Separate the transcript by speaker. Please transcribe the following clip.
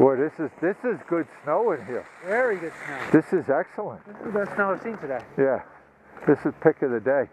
Speaker 1: Boy, this is this is good snow in here.
Speaker 2: Very good snow.
Speaker 1: This is excellent.
Speaker 2: This is the best snow I've seen today.
Speaker 1: Yeah, this is pick of the day.